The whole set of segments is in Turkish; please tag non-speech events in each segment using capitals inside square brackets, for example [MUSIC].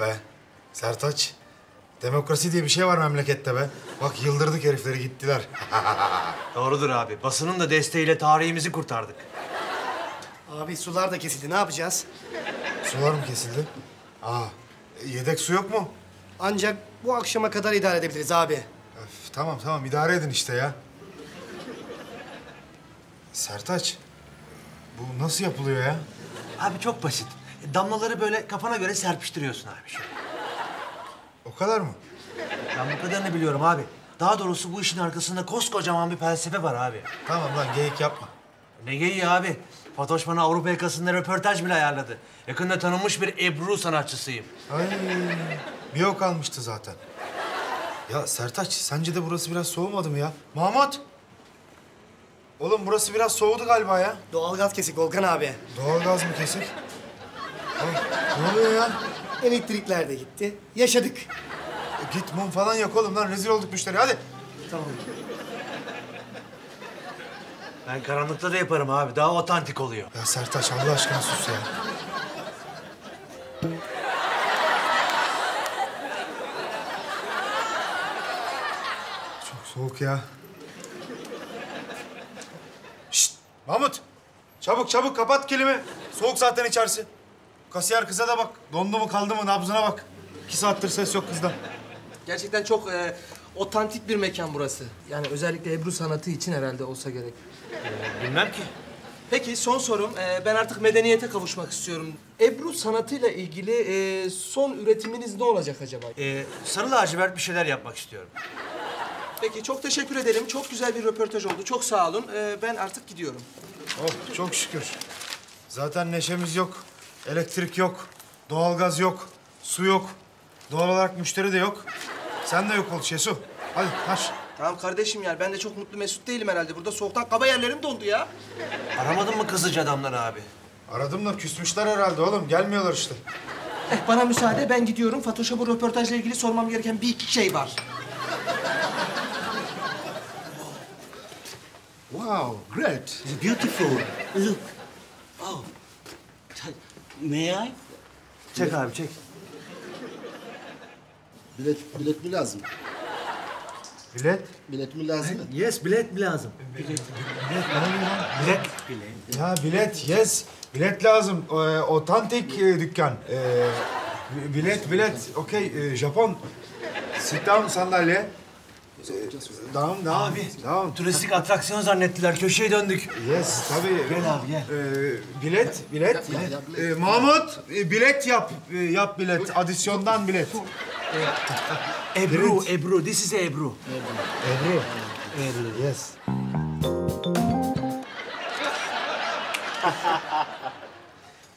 be. Sertaç. Demokrasi diye bir şey var memlekette be. Bak yıldırdık herifleri gittiler. [LAUGHS] Doğrudur abi. Basının da desteğiyle tarihimizi kurtardık. Abi sular da kesildi. Ne yapacağız? Sular mı kesildi? Aa, yedek su yok mu? Ancak bu akşama kadar idare edebiliriz abi. Öf, tamam tamam idare edin işte ya. Sertaç, bu nasıl yapılıyor ya? Abi çok basit. Damlaları böyle kafana göre serpiştiriyorsun abi. Şöyle. O kadar mı? Ben bu kadarını biliyorum abi. Daha doğrusu bu işin arkasında koskocaman bir felsefe var abi. Tamam lan geyik yapma. Ne geyiği abi? Fatoş bana Avrupa yakasında röportaj bile ayarladı. Yakında tanınmış bir Ebru sanatçısıyım. Ay, bir o kalmıştı zaten. Ya Sertaç, sence de burası biraz soğumadı mı ya? Mahmut! Oğlum burası biraz soğudu galiba ya. Doğalgaz kesik Volkan abi. Doğalgaz mı kesik? Ne oluyor ya? Elektrikler de gitti. Yaşadık. E, Git mum falan yak oğlum lan. Rezil olduk müşteri. Hadi. Tamam. Ben karanlıkta da yaparım abi. Daha otantik oluyor. Ya Sertaç Allah aşkına sus ya. Çok soğuk ya. Şşt Mahmut. Çabuk çabuk kapat kilimi. Soğuk zaten içerisi. Kasiyer kıza da bak. Dondu mu kaldı mı nabzına bak. İki saattir ses yok kızdan. Gerçekten çok e, otantik bir mekan burası. Yani özellikle Ebru sanatı için herhalde olsa gerek. Bilmem ki. Peki son sorum. E, ben artık medeniyete kavuşmak istiyorum. Ebru sanatıyla ilgili e, son üretiminiz ne olacak acaba? Ee, sarı lacivert bir şeyler yapmak istiyorum. Peki çok teşekkür ederim. Çok güzel bir röportaj oldu. Çok sağ olun. E, ben artık gidiyorum. Oh çok şükür. Zaten neşemiz yok. Elektrik yok. Doğalgaz yok. Su yok. Doğal olarak müşteri de yok. Sen de yok ol Şesu. Hadi taş. Tamam kardeşim yani ben de çok mutlu mesut değilim herhalde. Burada soğuktan kaba yerlerim dondu ya. Aramadın mı kızıcı adamları abi? Aradım da küsmüşler herhalde oğlum. Gelmiyorlar işte. Eh, bana müsaade ben gidiyorum. Fatoş'a bu röportajla ilgili sormam gereken bir iki şey var. Wow, great. It's beautiful. Look. Oh. May I? Çek abi çek. Bilet, bilet mi lazım? Bilet. Bilet mi lazım? Yes, bilet mi lazım? Bilet. Ya bilet yes. Bilet lazım. Ee, otantik e, dükkan. Ee, bi- bilet bilet. Okey. Ee, Japon. Sit down sandalye. Ee, Down down. Abi, Down. Turistik atraksiyon zannettiler. Köşeye döndük. Yes tabii. Gel abi, gel. Ee, bilet, bilet. Ya, ya, bilet. Ee, Mahmut, e, bilet yap. e, yap bilet. Adisyondan bilet. Ebru, Ebru. This is Ebru. Ebru. Ebru. Yes.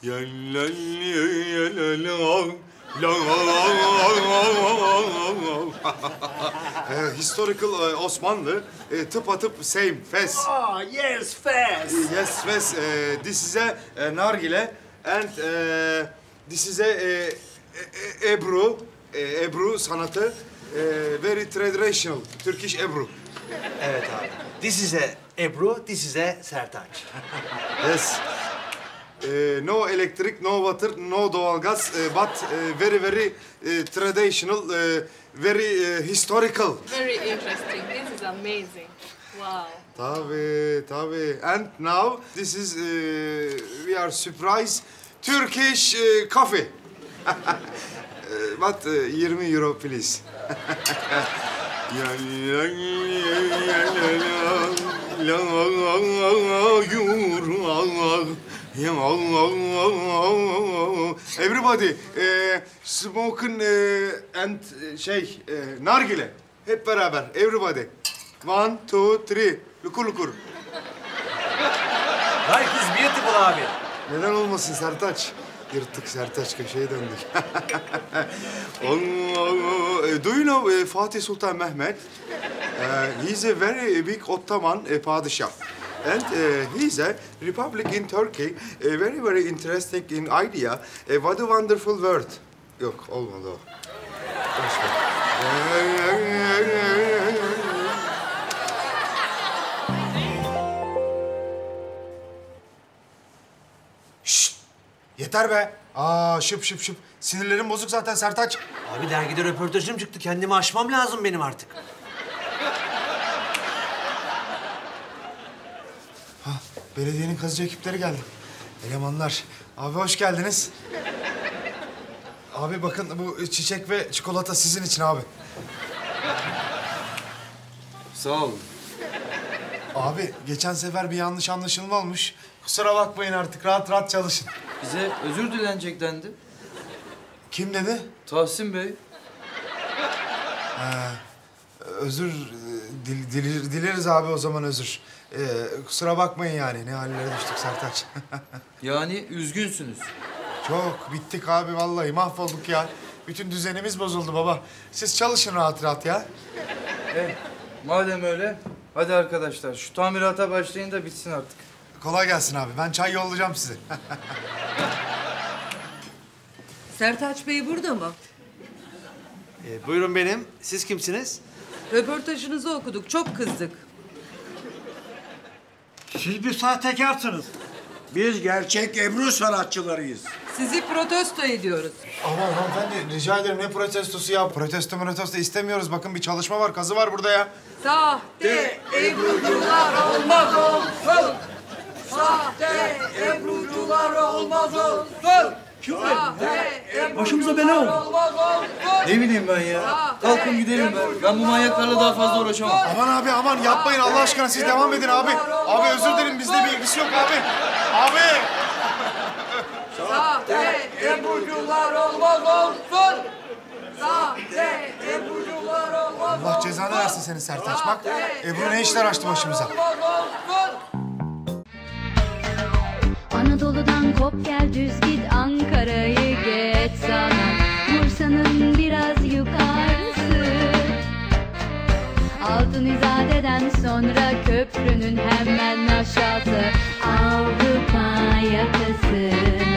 Ya la Ee, historical e, Osmanlı. E, tıpatıp same, fes. Oh, yes, fast. Yes, fes. E, this is a, e, nargile. And e, this is a, e, Ebru. E, Ebru sanatı. E, very traditional. Turkish Ebru. Evet abi. This is a Ebru, this is a Sertaç. Yes. Eh, no electric, no water, no doğalgaz, eh, but eh, very very eh, traditional, eh, very eh, historical. Very interesting. This is amazing. Wow. Tabii, tabii. And now this is eh, we are surprise Turkish eh, coffee. Eh, but eh, 20 euro please. Everybody, eh, smoking eh, and eh, şey, eh, nargile. Hep beraber, everybody. One, two, three. Lukur lukur. Life is beautiful abi. Neden olmasın Sertaç? Yırttık Sertaç, köşeye döndük. Do you know Fatih Sultan Mehmet? Eh, he's a very big Ottoman eh, padişah. And eh, he's a republic in Turkey. eh, very very interesting in idea. Eh, what a wonderful word. Yok, olmadı o. Ver. Şşt! Yeter be. Aa şıp şıp şıp. Sinirlerim bozuk zaten Sertaç. Abi dergide röportajım çıktı. Kendimi aşmam lazım benim artık. Belediyenin kazıcı ekipleri geldi. Elemanlar. Abi hoş geldiniz. Abi bakın bu çiçek ve çikolata sizin için abi. Sağ olun. Abi geçen sefer bir yanlış anlaşılma olmuş. Kusura bakmayın artık rahat rahat çalışın. Bize özür dilenecek dendi. Kim dedi? Tahsin Bey. Özür e, dil- dilir- dileriz abi o zaman özür. Ee, kusura bakmayın yani ne hallere düştük Sertaç. [LAUGHS] Yani üzgünsünüz. Çok bittik abi vallahi mahvolduk ya. Bütün düzenimiz bozuldu baba. Siz çalışın rahat rahat ya. E, madem öyle, hadi arkadaşlar şu tamirata başlayın da bitsin artık. Kolay gelsin abi. Ben çay yollayacağım size. [LAUGHS] Sertaç Bey burada mı? Ee, buyurun benim. Siz kimsiniz? Röportajınızı okuduk, çok kızdık. Siz bir sahtekarsınız. Biz gerçek Ebru sanatçılarıyız. Sizi protesto ediyoruz. Aman hanımefendi rica ederim ne protestosu ya? Protesto protesto istemiyoruz. Bakın bir çalışma var, kazı var burada ya. Sahte Ebrucular olmaz olsun. Sahte Ebrucular olmaz olsun. Sahte Başımıza bela oldu. olmaz. Ne bileyim ben ya. Kalkın gidelim ben. Ben bu manyaklarla daha fazla uğraşamam. Aman abi aman yapmayın Allah aşkına siz devam edin abi. Abi özür dilerim bizde bir ilgisi yok abi. Abi. Sahte Ebrucular olmaz olsun. Sahte Ebrucular olmaz Allah cezanı versin seni Sertaç. Bak Ebru ne işler açtı başımıza. olsun. Anadolu'dan kop gel düz git Ankara'yı geç sana. Bursa'nın biraz yukarısı. Altın İzade'den sonra köprünün hemen aşağısı. Avrupa yakası.